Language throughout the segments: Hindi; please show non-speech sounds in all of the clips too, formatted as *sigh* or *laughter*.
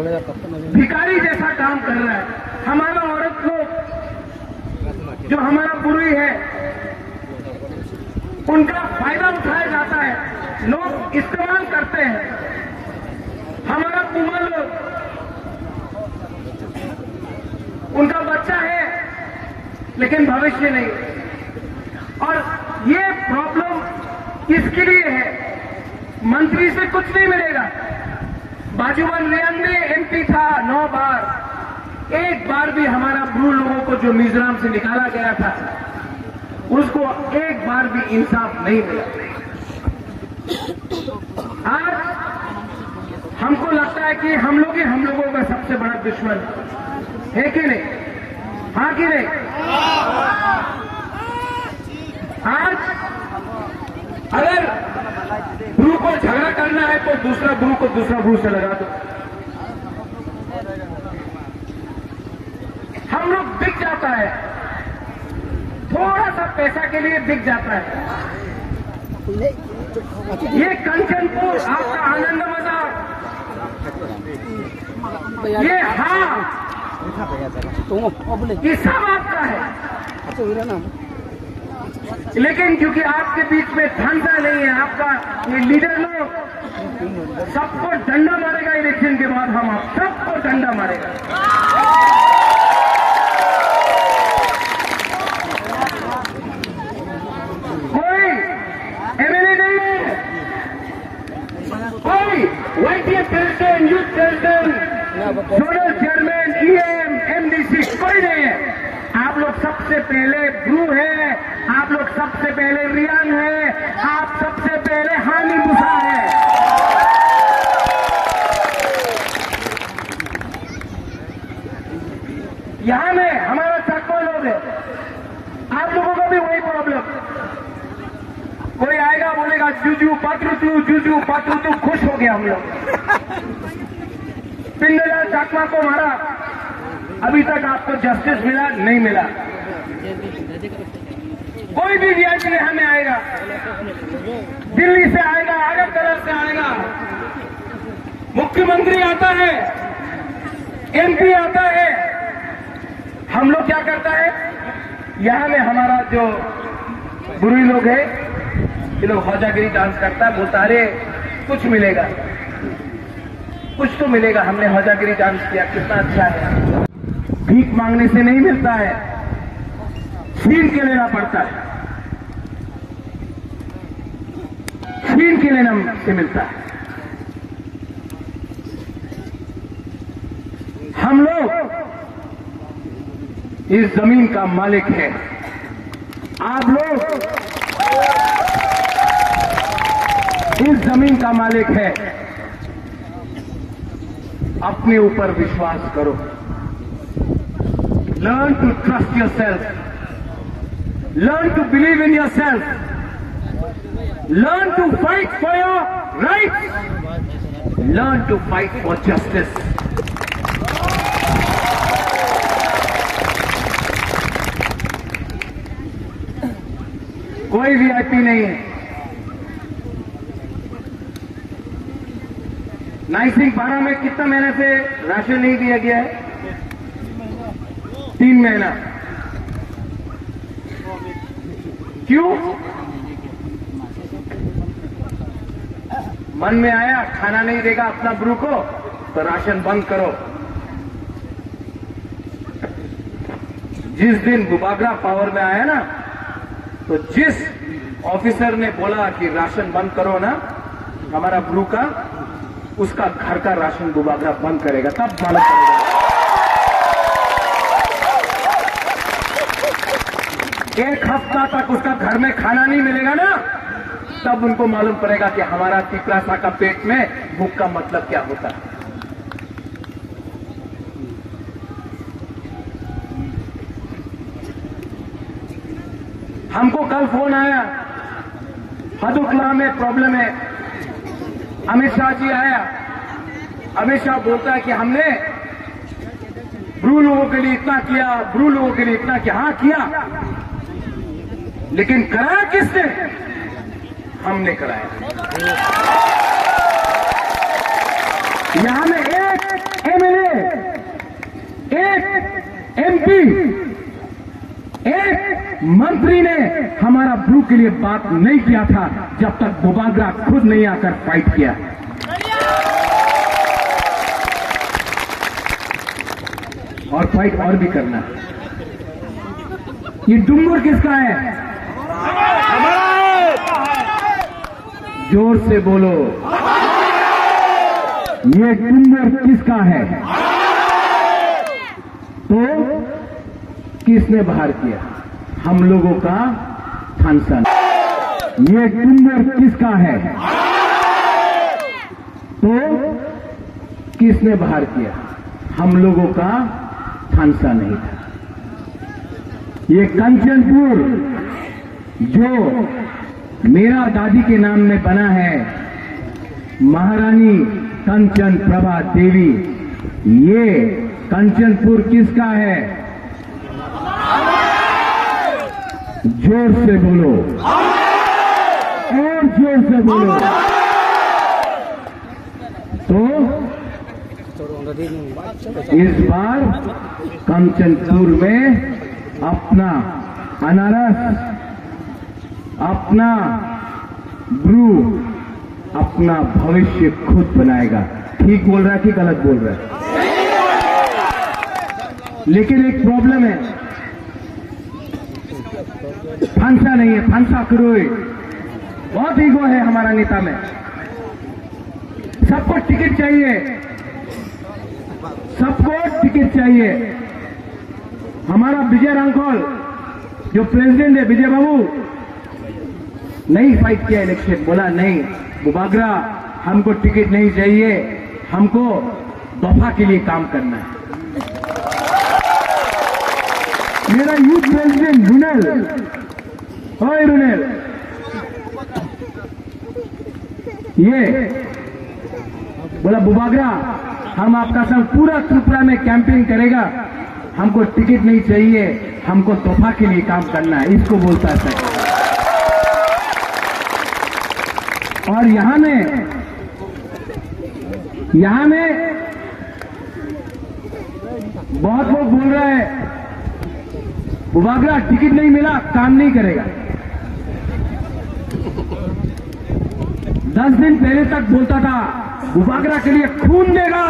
में भिखारी जैसा काम कर रहा है। हमारा औरत लोग जो हमारा बुरी है, उनका फ़ायदा उठाया जाता है। लोग इस्तेमाल करते हैं। हमारा कुमार लोग, उनका बच्चा है, लेकिन भविष्य नहीं। और ये प्रॉब्लम इसके लिए है? मंत्री से कुछ नहीं मिलेगा। बाजूबन में एमपी था नौ बार। एक बार भी हमारा ब्लू लोगों को जो मिजोरम से निकाला गया था उसको एक बार भी इंसाफ नहीं मिला। आज हमको लगता है कि हम लोग ही हम लोगों का सबसे बड़ा दुश्मन है कि नहीं? हाँ कि नहीं? आज अगर ब्रू को झगड़ा करना है तो दूसरा ब्रू को दूसरा ब्रू से लगा दो। हम लोग बिक जाता है। थोड़ा सा पैसा के लिए बिक जाता है। ये कंचनपुर आपका आनंद बाज़ार ये हाँ। ये सब आपका है। लेकिन क्योंकि आपके बीच में धंधा नहीं है, आपका ये लीडर लोग, सबको डंडा मारेगा इलेक्शन के बाद हम आप सबको डंडा मारेगा। कोई एमएलए नहीं है। कोई YTF president, youth president, zonal chairman EM MDC कोई नहीं है। आप लोग सबसे पहले ब्रू है सबसे पहले रियान है। आप सबसे पहले हानि मुसा है। यहाँ में हमारा चक्का लोग है। आप लोगों का भी वही प्रॉब्लम कोई आएगा, बोलेगा, जूजू पात्र तू, जूजू पत्र तू, खुश हो गया हम लोग। पिंडला चाकमा को मारा। अभी तक आपको जस्टिस मिला, नहीं मिला। कोई भी वीआईपी यहाँ में आएगा। दिल्ली से आएगा आगरतला से आएगा। मुख्यमंत्री आता है एमपी आता है। हम लोग क्या करता है? यहाँ में हमारा जो बुरी लोग है, ये लोग हौजागिरी डांस करता है, बोलता अरे, कुछ मिलेगा। कुछ तो मिलेगा, हमने हौजागिरी डांस किया, कितना अच्छा है। भीख मांगने से नहीं मिलता है छीन के लेना पड़ता है। छीन के लेना से मिलता है। हम लोग इस ज़मीन का मालिक है। आप लोग इस ज़मीन का मालिक है। अपने ऊपर विश्वास करो। Learn to trust yourself learn to believe in yourself learn to fight for your right learn to fight for justice कोई वीआईपी नहीं है। सिंह पारा में कितना महीने से राशन नहीं दिया गया है? तीन महीना। क्यों? मन में आया, खाना नहीं देगा अपना ब्रू को तो राशन बंद करो। जिस दिन बुबागरा पावर में आया ना तो जिस ऑफिसर ने बोला कि राशन बंद करो ना, हमारा ब्रू का, उसका घर का राशन बुबागरा बंद करेगा, तब मालूम पड़ेगा एक हफ़्ता तक उसका घर में खाना नहीं मिलेगा ना तब उनको मालूम पड़ेगा कि हमारा तिकलासा का पेट में भूख का मतलब क्या होता है। हमको कल फ़ोन आया। हदुकला में प्रॉब्लम है। अमित शाह जी आया। अमित शाह बोलता है कि हमने ब्रू लोगों के लिए इतना किया ब्रू लोगों के लिए इतना किया। हाँ किया। लेकिन कराया किसने? हमने कराया यहाँ में एक एमएलए एक एमपी एक मंत्री ने हमारा ब्लू के लिए बात नहीं किया था, जब तक बुबागरा खुद नहीं आकर फाइट किया। और फाइट और भी करना। ये डुम्बर किसका है? ज़ोर से बोलो। ये डुम्बर किसका है? तो किसने बाहर किया? हम लोगों का थानसन। ये डुम्बर किसका है? तो किसने बाहर किया? हम लोगों का थानसा नहीं था। ये कंचनपुर, जो मेरा दादी के नाम में बना है महारानी कंचन प्रभा देवी। ये कंचनपुर किसका है? ज़ोर से बोलो। और ज़ोर से बोलो। तो इस बार कंचनपुर में अपना अनारस अपना ब्रू अपना भविष्य खुद बनाएगा। ठीक बोल रहा है कि गलत बोल रहा है? लेकिन एक प्रॉब्लम है। फांसा नहीं है, फांसा करोए बहुत ईगो है हमारा नेता में। सबको टिकट चाहिए। सबको टिकट चाहिए। हमारा विजय रांकोल जो प्रेसिडेंट है, विजय बाबू नहीं फाइट किया इलेक्शन बोला, नहीं, बुबागरा, हमको टिकट नहीं चाहिए। हमको दफ़ा के लिए काम करना है। मेरा यूथ प्रेसिडेंट रुनेल ओए रुनेल ये, बोला, बुबागरा, हम आपका संग पूरा त्रिपुरा में कैंपेन करेगा। हमको टिकट नहीं चाहिए। हमको तोहफा के लिए काम करना है। इसको बोलता है और यहाँ में यहाँ में बहुत लोग बोल रहे हैं बुबागरा टिकट नहीं मिला, काम नहीं करेगा। दस दिन पहले तक बोलता था बुबागरा के लिए खून देगा।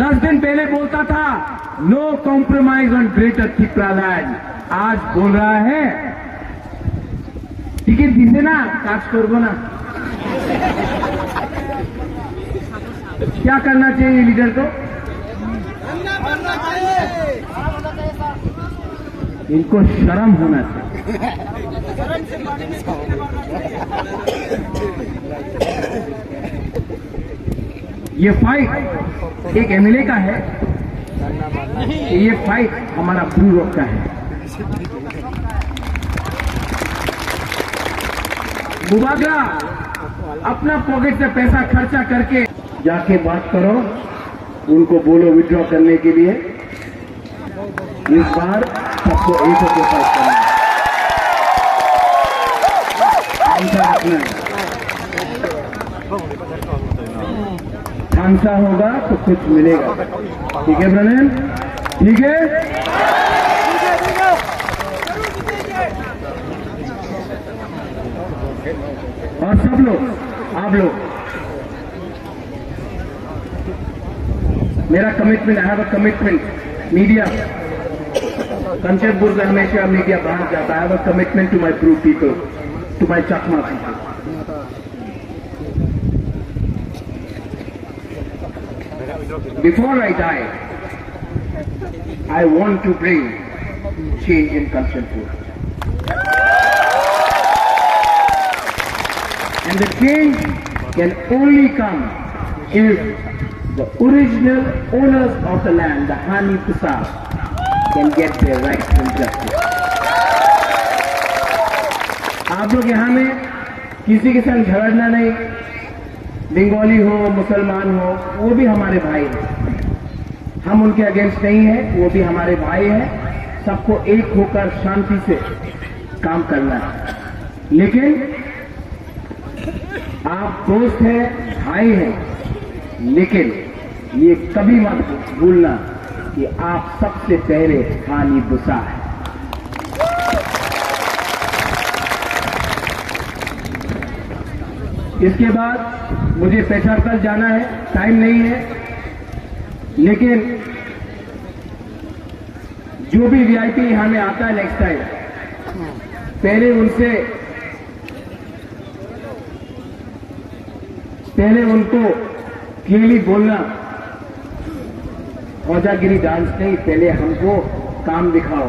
दस दिन पहले बोलता था no compromise on greater Tripura land आज बोल रहा है টিকিট দিছে না কাজ করবো না क्या करना चाहिए लीडर को इनको शर्म होना चाहिए ये फाइट एक एमएलए का है ये फाइट हमारा ब्लू रॉक का है मुबागरा अपना पॉकेट से पैसा खर्चा करके जाके बात करो, उनको बोलो विड्रॉ करने के लिए। इस बार सबको एक होकर फाइट करना होगा तो कुछ मिलेगा। ठीक है ब्रनन ठीक है और सब लोग आप लोग। मेरा commitment I have a commitment media Kanchanpur से हमेशा मीडिया बाहर जाता है। I have commitment to my Bru people to my Chakma people Before I die, I want to bring change in Kanchanpur. And the change can only come if the original owners of the land, the Hani Prasad, can get their rights and justice. आप लोग यहाँ में किसी के संग झगड़ना नहीं बंगाली हो मुसलमान हो वो भी हमारे भाई हैं हम उनके अगेंस्ट नहीं है वो भी हमारे भाई हैं सबको एक होकर शांति से काम करना है लेकिन आप दोस्त हैं, भाई हैं, लेकिन ये कभी मत भूलना कि आप सबसे पहले हानि बुसा है। इसके बाद मुझे पेशारतल जाना है, टाइम नहीं है, लेकिन जो भी वीआईपी यहाँ में आता है नेक्स्ट टाइम पहले उनसे पहले उनको क्लियरली बोलना। औजागिरी डांस नहीं, पहले हमको काम दिखाओ,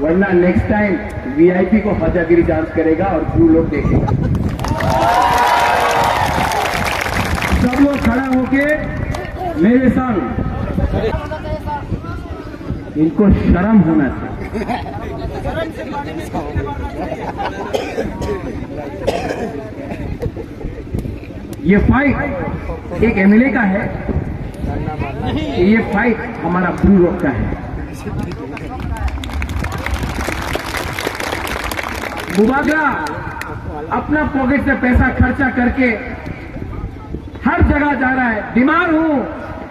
वरना नेक्स्ट टाइम वीआईपी को औजागिरी डांस करेगा और क्रू लोग देखेगा। सब लोग खड़ा होके मेरे संग इनको शर्म होना चाहिए। *laughs* ये फाइट एक एमएलए का है। ये फाइट हमारा ब्लू रॉक का है। मुबागरा अपना पॉकेट से पैसा खर्चा करके हर जगह जा रहा है। बीमार हूँ,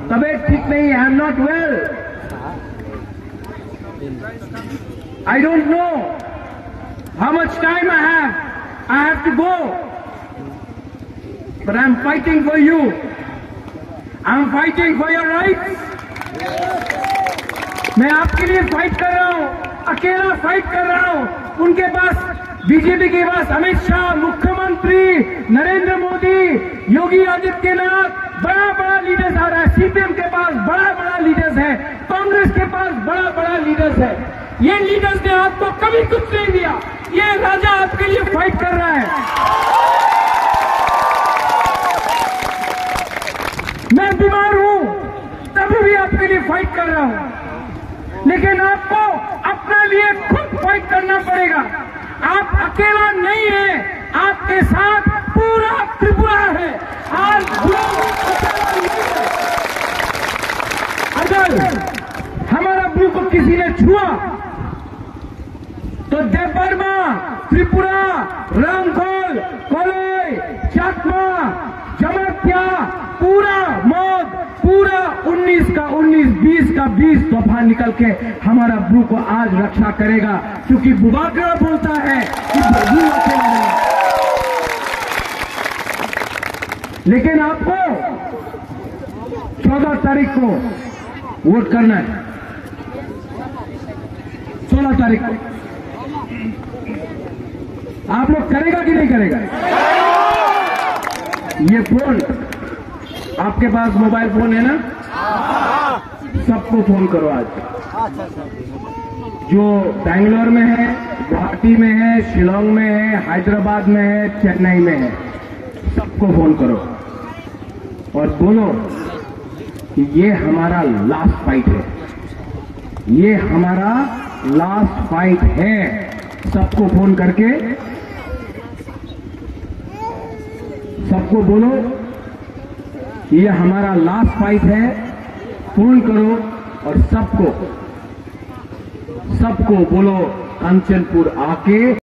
तबीयत ठीक नहीं I am not well I don't know how much time I have I have to go But I'm fighting for you. I'm fighting for your rights. मैं आपके लिए फाइट कर रहा हूँ। अकेला फाइट कर रहा हूँ। उनके पास बीजेपी के पास अमित शाह, मुख्यमंत्री नरेंद्र मोदी, योगी आदित्यनाथ, बड़ा बड़ा लीडर्स आ रहा है। सीपीएम के पास बड़ा बड़ा लीडर्स है। कांग्रेस के पास बड़ा बड़ा लीडर्स है। ये लीडर्स ने आपको कभी कुछ नहीं दिया। ये राजा आपके लिए फाइट कर रहा है मैं बीमार हूँ तभी भी आपके लिए फाइट कर रहा हूँ। लेकिन आपको अपने लिए खुद फाइट करना पड़ेगा। आप अकेला नहीं है, आपके साथ पूरा त्रिपुरा है। आज। अगर हमारा ब्लू को किसी ने छुआ तो देवबर्मा, त्रिपुरा रामखोल कोलोई चाकमा पूरा 19 का 19 20 का 20 तोहफा निकल के हमारा ब्रू को आज रक्षा करेगा। क्योंकि बुबाकरा बोलता है कि लेकिन आपको 14 तारीख को वोट करना है। 16 तारीख को। आप लोग करेगा कि नहीं करेगा? ये फ़ोन आपके पास मोबाइल फ़ोन है ना? सबको फ़ोन करो आज। जो बैंगलोर में है, गुवाहाटी में है, शिलोंग में है, हैदराबाद में है, चेन्नई में है, सबको फ़ोन करो। और बोलो कि ये हमारा लास्ट फाइट है। ये हमारा लास्ट फाइट है। सबको फ़ोन करके, सबको बोलो ये हमारा लास्ट फाइट है। पूर्ण करो और सबको सबको बोलो कंचनपुर आके